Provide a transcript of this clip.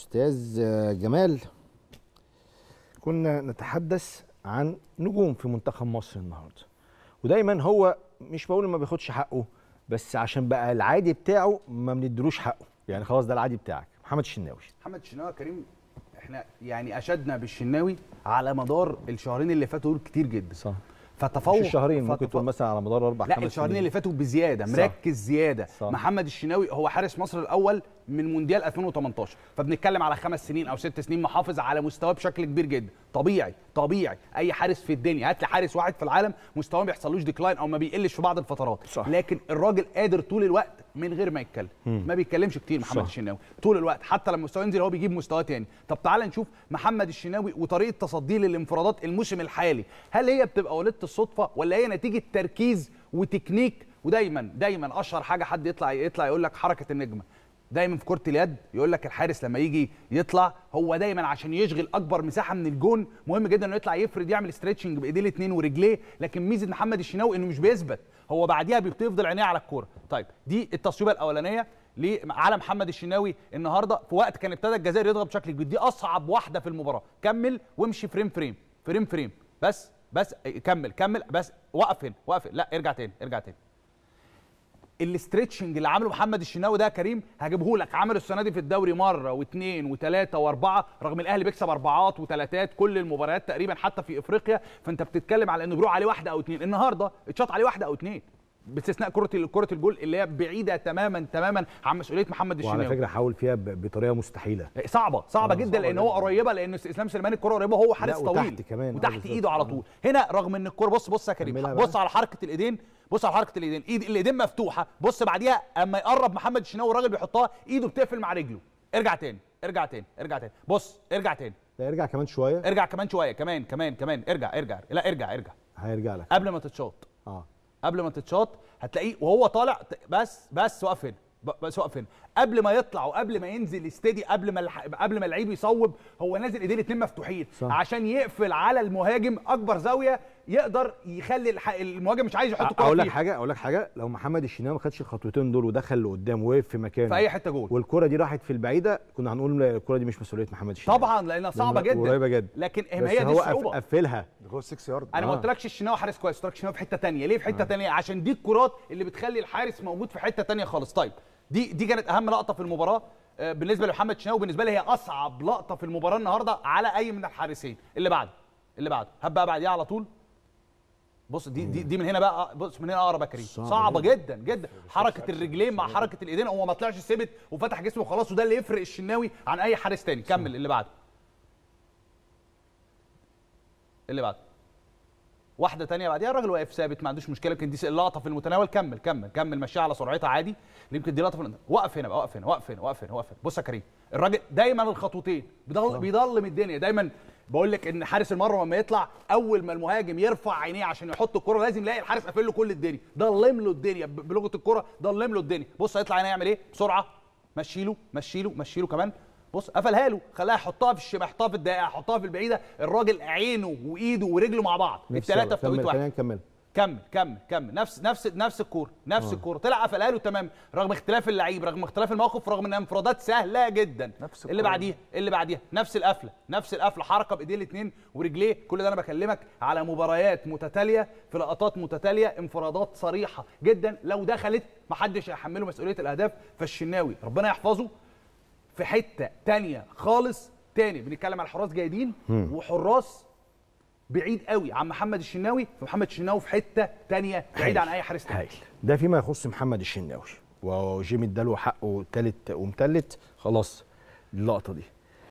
أستاذ جمال. كنا نتحدث عن نجوم في منتخب مصر النهارده. ودايما هو مش بقول ما بياخدش حقه بس عشان بقى العادي بتاعه ما بندلوش حقه. يعني خلاص ده العادي بتاعك. محمد الشناوي. محمد الشناوي كريم إحنا يعني أشدنا بالشناوي على مدار الشهرين اللي فاتوا دول كتير جدا. صح. فتفوق مش الشهرين ممكن تقول مثلا على مدار أربع لا الشهرين. اللي فاتوا بزيادة صح. مركز زيادة صح. محمد الشناوي هو حارس مصر الأول من مونديال 2018 فبنتكلم على خمس سنين أو ست سنين محافظ على مستواه بشكل كبير جدا طبيعي طبيعي أي حارس في الدنيا هات لي حارس واحد في العالم مستواه ما بيحصلوش decline أو ما بيقلش في بعض الفترات صح. لكن الراجل قادر طول الوقت من غير ما يتكلم. ما بيتكلمش كتير محمد صح. الشناوي طول الوقت حتى لما مستواه ينزل هو بيجيب مستوى تاني. طب تعال نشوف محمد الشناوي وطريقة تصديه للانفرادات الموسم الحالي. هل هي بتبقى وليده الصدفة ولا هي نتيجة تركيز وتكنيك؟ ودايما دايما أشهر حاجة حد يطلع يطلع يقول لك حركة النجمة. دايما في كرة اليد يقول لك الحارس لما يجي يطلع هو دايما عشان يشغل أكبر مساحة من الجون مهم جدا إنه يطلع يفرد يعمل stretching بإيديه الاثنين ورجليه لكن ميزة محمد الشناوي إنه مش بيثبت هو بعديها بيفضل عينيه على الكورة طيب دي التصويبة الأولانية على محمد الشناوي النهارده في وقت كان ابتدى الجزائر يضغط بشكل كبير دي أصعب واحدة في المباراة كمل وامشي frame frame frame frame بس بس كمل كمل بس وقف هنا وقف. لا ارجع تاني ارجع تاني ال stretching اللي عمله محمد الشناوي ده يا كريم هجيبه لك. عمله السنة دي في الدوري مرة واثنين وثلاثة وأربعة رغم الأهلي بيكسب أربعات وثلاثات كل المباريات تقريبا حتى في إفريقيا. فأنت بتتكلم على إنه بيروح عليه واحدة أو اثنين. النهارده اتشاط عليه واحدة أو اثنين. باستثناء كرة كرة الجول اللي هي بعيدة تماما تماما عن مسؤولية محمد وعلى الشناوي فكرة حاول فيها بطريقة مستحيلة. صعبة صعبة آه، جدا صعبة لأن هو. قريبة لأن إسلام سليمان الكرة قريبة هو حارس لا، وتحت طويل. كمان، آه، وتحت بالظبط. إيده على آه. طول. هنا رغم إن الكرة بص بص يا كريم. بص على حركة الإيدين بص على حركة الإيدين. ايد الإيدين مفتوحة. بص بعديها أما يقرب محمد الشناوي الراجل بيحطها إيده بتقفل مع رجله. ارجع تاني ارجع تاني ارجع تاني. بص ارجع تاني. لا ارجع كمان شوية. ارجع كمان شوية كمان كمان كمان. ارجع ارجع. لا ارجع ارجع. هيرجع لك. قبل ما تتشاط. آه. قبل ما تتشاط هتلاقيه وهو طالع بس بس وقف هنا بس وقف هنا. قبل ما يطلع وقبل ما ينزل يستدي قبل ما الح... قبل ما اللعيب يصوب هو نازل ايديه الاثنين مفتوحين صح. عشان يقفل على المهاجم أكبر زاوية يقدر يخلي الح... المهاجم مش عايز يحط كورة أقول لك. حاجة أقول لك حاجة لو محمد الشناوي ما خدش الخطوتين دول ودخل لقدام ووقف في مكانه في أي حتة جول. والكرة دي راحت في البعيدة كنا هنقول الكرة دي مش مسؤولية محمد الشناوي. طبعا لأنها صعبة جدا. قريبة جدا. لكن هي دي هو الصعوبه قفلها. جوه 6 يارد أنا ما آه. قلتلكش الشناوي حارس كويس قلت لك الشناوي في حتة تانية. ليه في حتة تانية؟ عشان دي الكرات اللي بتخلي الحارس موجود في حتة تانية خالص. طيب دي دي كانت أهم لقطة في المباراة آه، بالنسبة لمحمد الشناوي بالنسبة لي هي أصعب لقطة في المباراة النهارده على أي من الحارسين. اللي بعده اللي بعده. هب بقى بعديها على طول. بص دي دي, دي من هنا بقى بص من هنا أقرب يا كريم صعبة جدا. جدا حركة الرجلين مع حركة الإيدين هو ما طلعش ثابت وفتح جسمه وخلاص وده اللي يفرق الشناوي عن أي حارس تاني. كمل اللي بعده. اللي بعده. واحدة تانية بعديها الراجل واقف ثابت ما عندوش مشكلة يمكن دي اللقطة في المتناول كمل كمل كمل مشيها على سرعتها عادي. يمكن دي لقطة في. وقف هنا بقى وقف هنا وقف هنا وقف هنا وقف هنا. بص يا كريم الراجل دايما الخطوتين بيضل بيضلم الدنيا. دايما بقول لك إن حارس المرمى لما يطلع أول ما المهاجم يرفع عينيه عشان يحط الكرة لازم يلاقي الحارس قافل له كل الدنيا. ضلم له الدنيا بلغة الكرة ضلم له الدنيا. بص هيطلع هنا يعمل إيه؟ بسرعة مشي له مشي له مشي له كمان. بص قفلها له خلاها يحطها في الشمال يحطها في الدقيقة يحطها في البعيدة الراجل عينه وإيده ورجله مع بعض الثلاثه في كمل توقيت واحد. خلينا نكمل. كمل كمل كمل. نفس نفس نفس الكورة نفس الكورة. طلع قفلها له تمام. رغم اختلاف اللعيب رغم اختلاف الموقف رغم انها انفرادات سهلة جدا. نفس اللي. بعديها اللي بعديها نفس القفلة نفس القفلة. حركة بإيديه الاثنين ورجليه. كل ده أنا بكلمك على مباريات متتالية في لقطات متتالية انفرادات صريحة جدا. لو دخلت محدش هيحمله مسؤولية الأهداف فالشناوي ربنا يحفظه. في حتة تانية خالص تاني. بنتكلم على حراس جيدين وحراس بعيد قوي عن محمد الشناوي. فمحمد الشناوي في حتة تانية بعيد عن أي حارس تاني. ده فيما يخص محمد الشناوي. وجيمي اداله حقه تالت ومتلت. خلاص اللقطة دي.